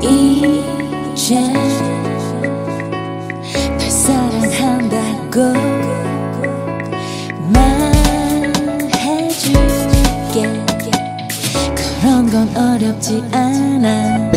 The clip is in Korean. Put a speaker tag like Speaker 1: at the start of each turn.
Speaker 1: 이제 널 사랑한다고 말해줄게. 그런 건 어렵지 않아.